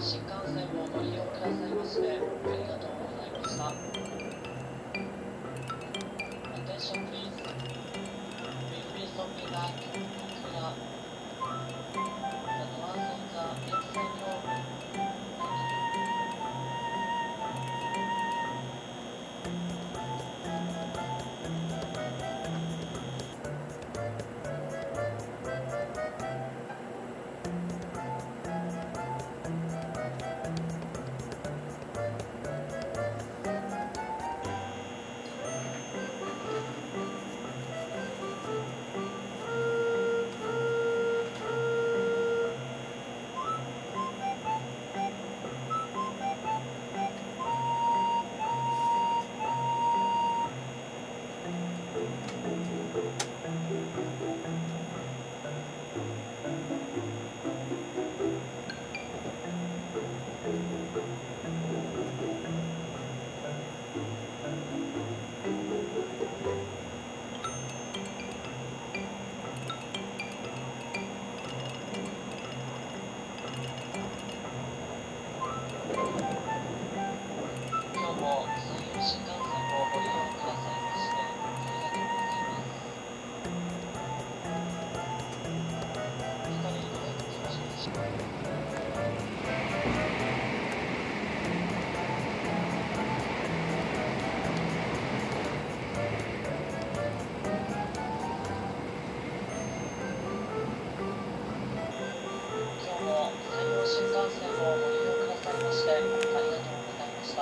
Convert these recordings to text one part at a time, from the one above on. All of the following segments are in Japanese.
Chicago.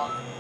어.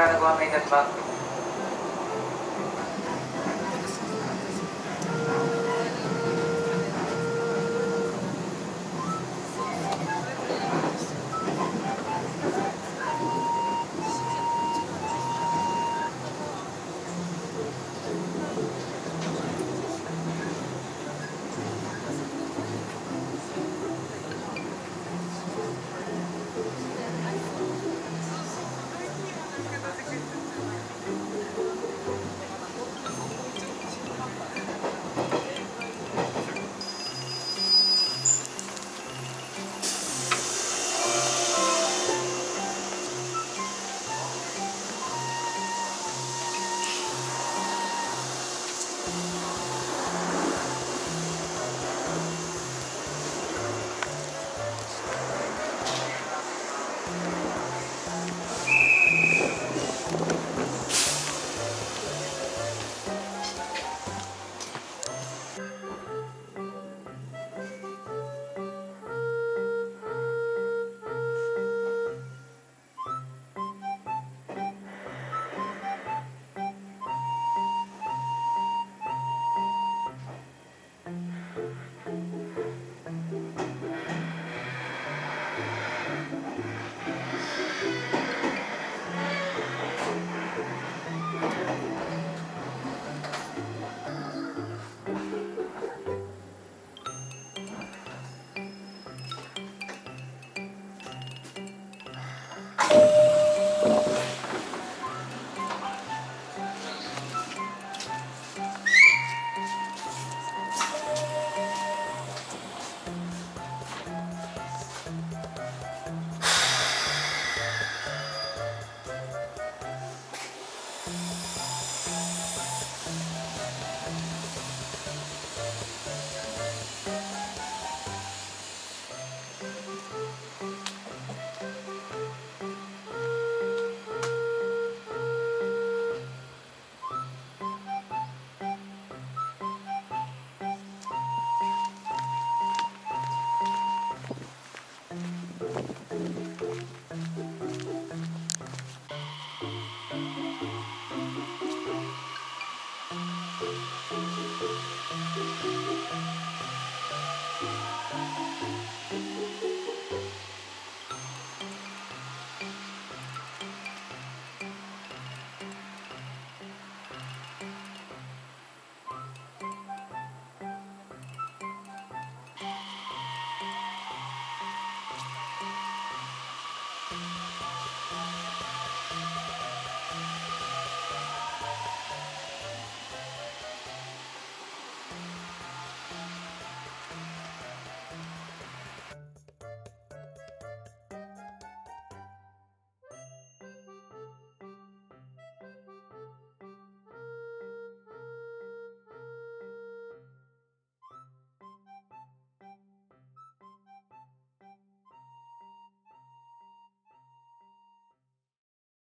からご案内いたします。